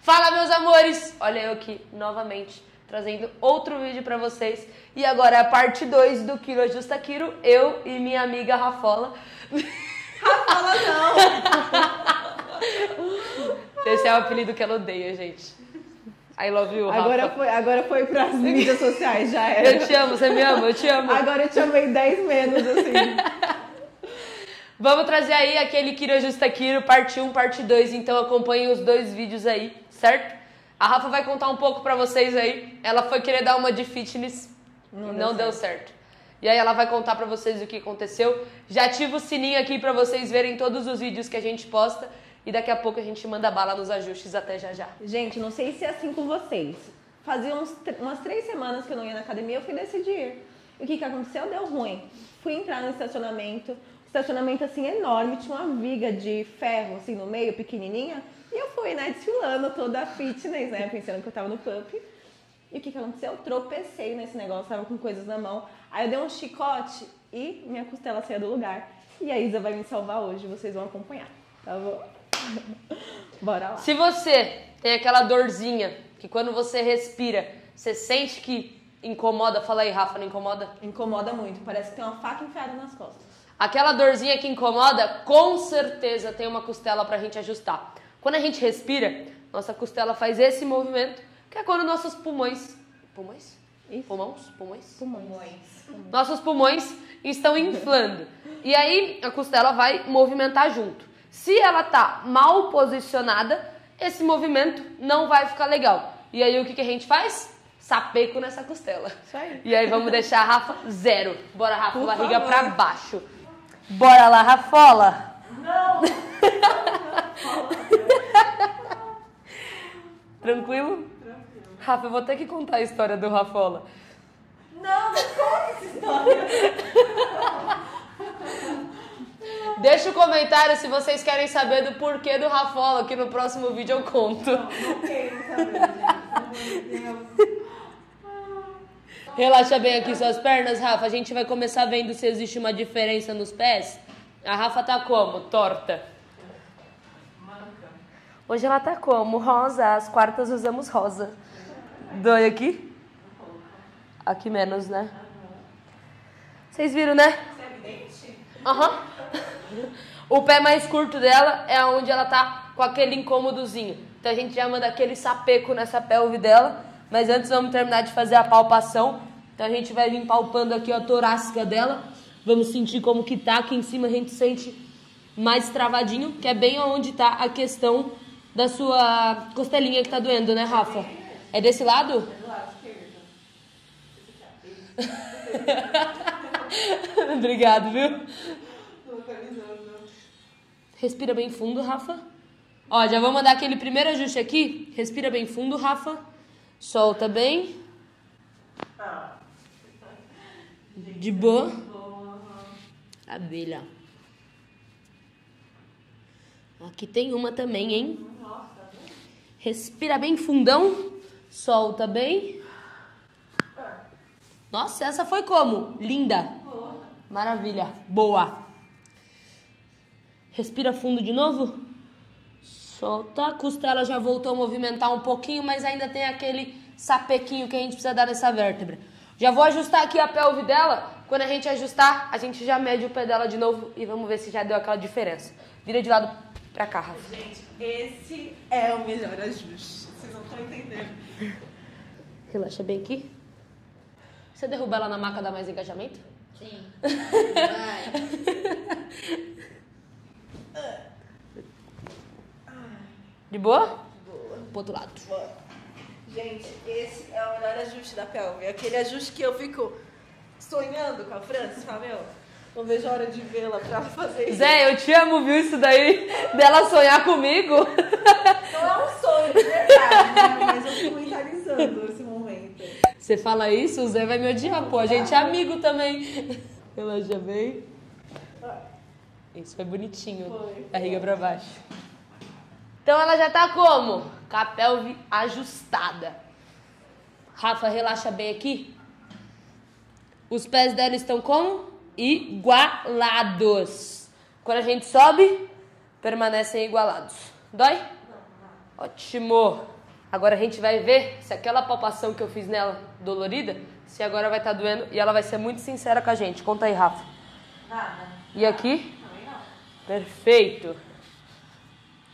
Fala, meus amores! Olha eu aqui novamente trazendo outro vídeo pra vocês. E agora é a parte 2 do Kiro Ajusta Kiro, eu e minha amiga Rafola. Fala não! Esse é o apelido que ela odeia, gente. I love you, Rafa. Agora foi, agora foi pras mídias sociais, já era. Eu te amo, você me ama, eu te amo. Agora eu te amei 10 menos, assim. Vamos trazer aí aquele Kiro Ajusta Kiro, parte 1, parte 2, então acompanhem os dois vídeos aí, certo? A Rafa vai contar um pouco pra vocês aí. Ela foi querer dar uma de fitness Não deu não deu certo. E aí ela vai contar pra vocês o que aconteceu. Já ativa o sininho aqui pra vocês verem todos os vídeos que a gente posta e daqui a pouco a gente manda bala nos ajustes até já já. Gente, não sei se é assim com vocês. Fazia uns, umas três semanas que eu não ia na academia, eu fui decidir. E o que, que aconteceu? Deu ruim. Fui entrar no estacionamento, estacionamento assim enorme, tinha uma viga de ferro assim no meio, pequenininha. E eu fui, né, desfilando toda a fitness, né, pensando que eu tava no pump. E o que, que aconteceu? Eu tropecei nesse negócio, tava com coisas na mão. Aí eu dei um chicote e minha costela saiu do lugar. E a Isa vai me salvar hoje, vocês vão acompanhar, tá bom? Bora lá. Se você tem aquela dorzinha que quando você respira, você sente que incomoda, fala aí, Rafa, não incomoda? Incomoda muito, parece que tem uma faca enfiada nas costas. Aquela dorzinha que incomoda, com certeza tem uma costela pra gente ajustar. Quando a gente respira, nossa costela faz esse movimento, que é quando nossos pulmões. Pulmões? Isso. Pulmões? Pulmões? Pulmões. Nossos pulmões estão inflando. E aí a costela vai movimentar junto. Se ela tá mal posicionada, esse movimento não vai ficar legal. E aí o que, que a gente faz? Sapeco nessa costela. Isso aí. E aí vamos deixar a Rafa zero. Bora, Rafa, Por barriga favor. pra baixo. Bora lá, Rafola. Tranquilo? Rafa, eu vou ter que contar a história do Rafola. Não, não conta essa história. Deixa o comentário se vocês querem saber do porquê do Rafola, que no próximo vídeo eu conto. Não quero saber, gente. De Deus. Relaxa bem aqui suas pernas, Rafa. A gente vai começar vendo se existe uma diferença nos pés. A Rafa tá como? Torta. Hoje ela tá como? Rosa. As quartas usamos rosa. Dói aqui? Aqui menos, né? Vocês viram, né? Aham. O pé mais curto dela é onde ela tá com aquele incômodozinho. Então a gente já manda aquele sapeco nessa pelve dela. Mas antes vamos terminar de fazer a palpação. Então a gente vai vir palpando aqui a torácica dela. Vamos sentir como que tá. Aqui em cima a gente sente mais travadinho, que é bem onde tá a questão da sua costelinha que tá doendo, né, Rafa? É desse lado? Do lado esquerdo. Obrigado, viu? Localizando. Respira bem fundo, Rafa. Ó, já vou mandar aquele primeiro ajuste aqui. Respira bem fundo, Rafa. Solta bem. De boa. Abelha. Aqui tem uma também, hein? Respira bem fundão. Solta bem. Nossa, essa foi como? Linda. Maravilha. Boa. Respira fundo de novo. Solta. A costela já voltou a movimentar um pouquinho, mas ainda tem aquele sapequinho que a gente precisa dar nessa vértebra. Já vou ajustar aqui a pelve dela. Quando a gente ajustar, a gente já mede o pé dela de novo e vamos ver se já deu aquela diferença. Vira de lado pra cá, Rafa. Gente, esse é o melhor ajuste. Vocês não estão entendendo. Relaxa bem aqui. Você derruba ela na maca, dá mais engajamento? Sim. Vai. De boa? Pro outro lado. Bora. Gente, esse é o melhor ajuste da pelve. É aquele ajuste que eu fico sonhando com a Francis. Fala, meu, não vejo a hora de vê-la pra fazer isso. Zé, eu te amo, viu isso daí? Dela sonhar comigo? Não é um sonho de verdade, né? mas eu fico mentalizando esse momento. Você fala isso, o Zé vai me odiar, pô. A gente é amigo também. Relaxa bem. Isso foi bonitinho. Foi. Barriga pra baixo. Então ela já tá como? Com a pelve ajustada. Rafa, relaxa bem aqui. Os pés dela estão como? Igualados. Quando a gente sobe, permanecem igualados. Dói? Ótimo. Agora a gente vai ver se aquela palpação que eu fiz nela dolorida, se agora vai estar doendo e ela vai ser muito sincera com a gente. Conta aí, Rafa. Nada. E aqui? Também não. Perfeito.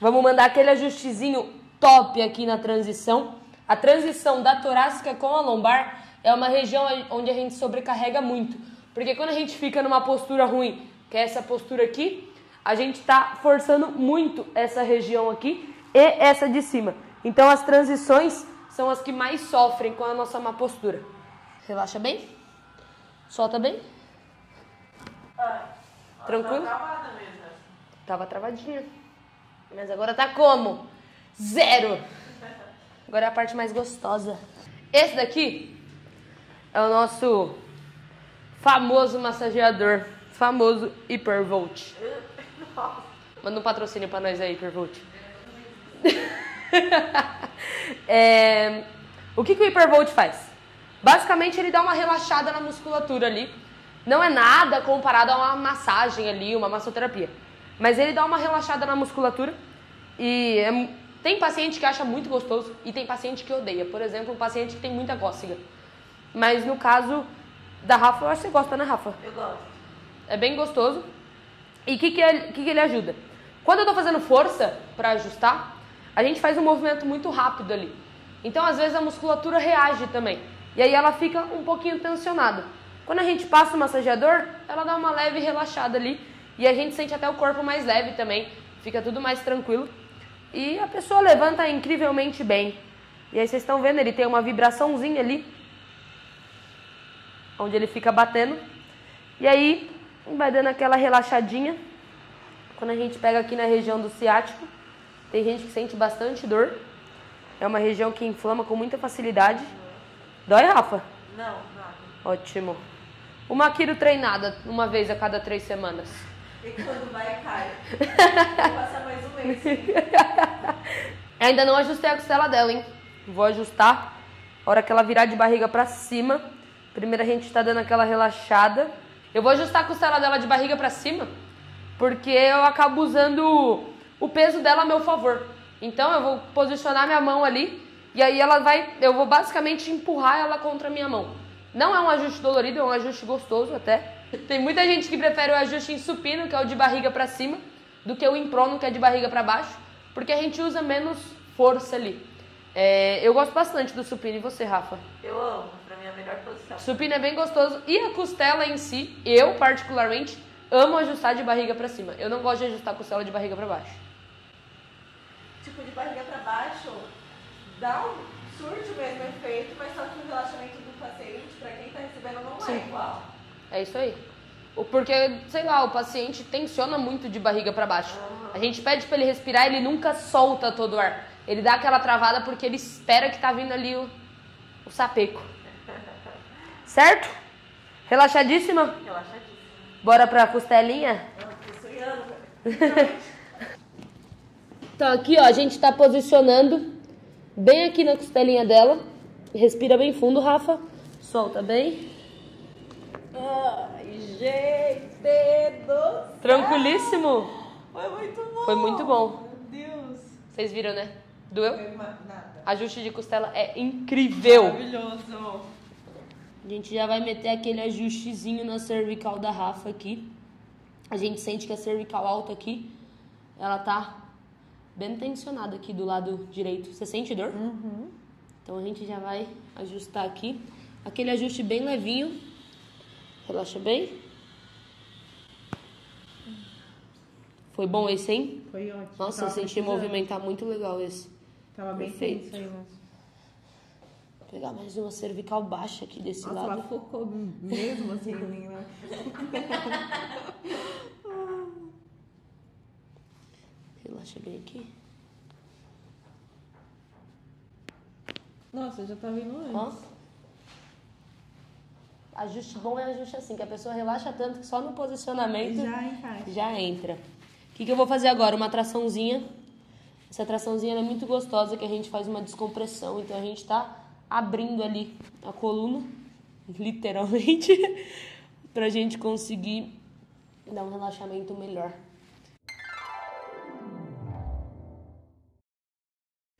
Vamos mandar aquele ajustezinho top aqui na transição. A transição da torácica com a lombar é uma região onde a gente sobrecarrega muito. Porque quando a gente fica numa postura ruim, que é essa postura aqui, a gente está forçando muito essa região aqui e essa de cima. Então as transições são as que mais sofrem com a nossa má postura. Relaxa bem? Solta bem? Tranquilo? Travada mesmo. Tava travadinha. Mas agora tá como? Zero. Agora é a parte mais gostosa. Esse daqui é o nosso famoso massageador, famoso Hypervolt. Manda um patrocínio pra nós aí, Hypervolt. É, o que, que o Hypervolt faz? Basicamente ele dá uma relaxada na musculatura ali. Não é nada comparado a uma massagem ali, uma massoterapia. Mas ele dá uma relaxada na musculatura e é tem paciente que acha muito gostoso e tem paciente que odeia. Por exemplo, um paciente que tem muita cócega. Mas no caso da Rafa, eu acho que você gosta, né, Rafa? Eu gosto. É bem gostoso. E o que, que, ele- que, que ele ajuda? Quando eu tô fazendo força para ajustar, a gente faz um movimento muito rápido ali. Então, às vezes, a musculatura reage também. E aí ela fica um pouquinho tensionada. Quando a gente passa o massageador, ela dá uma leve relaxada ali. E a gente sente até o corpo mais leve também. Fica tudo mais tranquilo. E a pessoa levanta incrivelmente bem. E aí vocês estão vendo, ele tem uma vibraçãozinha ali. Onde ele fica batendo. E aí vai dando aquela relaxadinha. Quando a gente pega aqui na região do ciático, tem gente que sente bastante dor. É uma região que inflama com muita facilidade. Dói, Rafa? Não, nada. Ótimo. Uma quiro treinada uma vez a cada três semanas. E quando vai, cai. Vou passar mais um mês. Ainda não ajustei a costela dela, hein? Vou ajustar. A hora que ela virar de barriga pra cima. Primeiro a gente tá dando aquela relaxada. Eu vou ajustar a costela dela de barriga pra cima, porque eu acabo usando o peso dela a meu favor. Então eu vou posicionar minha mão ali e aí ela vai, eu vou basicamente empurrar ela contra a minha mão. Não é um ajuste dolorido, é um ajuste gostoso até. Tem muita gente que prefere o ajuste em supino, que é o de barriga pra cima, do que o em prono, que é de barriga pra baixo, porque a gente usa menos força ali. É, eu gosto bastante do supino e você, Rafa? Eu amo, pra mim é a melhor posição. Supino é bem gostoso e a costela em si, eu particularmente amo ajustar de barriga pra cima. Eu não gosto de ajustar a costela de barriga pra baixo. Tipo, de barriga pra baixo, dá um surge o mesmo efeito, mas só que o relaxamento do paciente, pra quem tá recebendo, não Sim. é igual. É isso aí. O- Porque, sei lá, o paciente tensiona muito de barriga pra baixo. A gente pede pra ele respirar, ele nunca solta todo o ar. Ele dá aquela travada porque ele espera que tá vindo ali o, o sapeco. Certo? Relaxadíssima? Relaxadíssimo. Bora pra costelinha? Tô. Então aqui, ó, a gente tá posicionando bem aqui na costelinha dela. Respira bem fundo, Rafa. Solta bem. Ai, gente do Tranquilíssimo. Foi muito bom. Foi muito bom. Meu Deus. Vocês viram, né? Doeu? Foi uma- nada. Ajuste de costela é incrível. Maravilhoso. A gente já vai meter aquele ajustezinho na cervical da Rafa aqui. A gente sente que a cervical alta aqui, ela tá bem tensionada aqui do lado direito. Você sente dor? Então a gente já vai ajustar aqui. Aquele ajuste bem levinho. Relaxa bem. Foi bom esse, hein? Foi ótimo. Nossa, eu senti movimentar muito legal esse. Tava bem Perfeito. mas... Vou pegar mais uma cervical baixa aqui desse Nossa, lado. ela focou mesmo assim em mim, né? Relaxa bem aqui. Nossa, já tá vindo antes. Ó. Ajuste bom é ajuste assim, que a pessoa relaxa tanto que só no posicionamento já, já entra. O que, que eu vou fazer agora? Uma traçãozinha. Essa traçãozinha é muito gostosa que a gente faz uma descompressão. Então a gente tá abrindo ali a coluna, literalmente, pra gente conseguir dar um relaxamento melhor.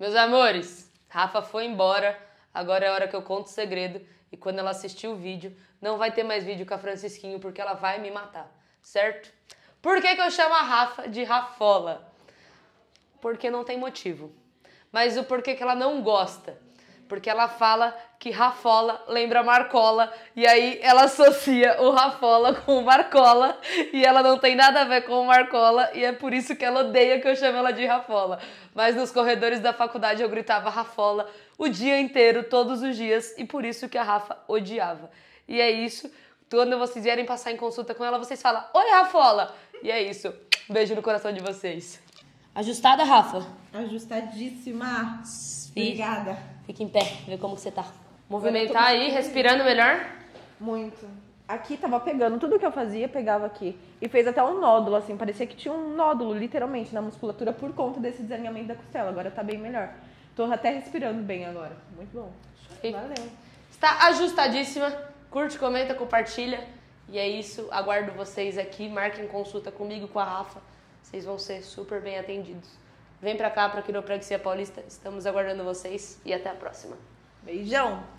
Meus amores, Rafa foi embora. Agora é a hora que eu conto o segredo e quando ela assistir o vídeo, não vai ter mais vídeo com a Francisquinho, porque ela vai me matar, certo? Por que, que eu chamo a Rafa de Rafola? Porque não tem motivo. Mas o porquê que ela não gosta? Porque ela fala que Rafola lembra Marcola e aí ela associa o Rafola com o Marcola e ela não tem nada a ver com o Marcola e é por isso que ela odeia que eu chamo ela de Rafola. Mas nos corredores da faculdade eu gritava Rafola o dia inteiro, todos os dias e por isso que a Rafa odiava. E é isso. Quando vocês vierem passar em consulta com ela, vocês falam: Oi, Rafola! E é isso. beijo no coração de vocês. Ajustada, Rafa? Ajustadíssima. Obrigada. Fica em pé, vê como que você tá. Movimentar aí, respirando melhor. Muito. Aqui tava pegando, tudo que eu fazia pegava aqui. E fez até um nódulo, assim, parecia que tinha um nódulo, literalmente, na musculatura por conta desse desalinhamento da costela. Agora tá bem melhor. Tô até respirando bem agora. Muito bom. Valeu. Está ajustadíssima. Curte, comenta, compartilha. E é isso. Aguardo vocês aqui. Marquem consulta comigo, com a Rafa. Vocês vão ser super bem atendidos. Vem pra cá, pra Quiropraxia Paulista. Estamos aguardando vocês e até a próxima. Beijão!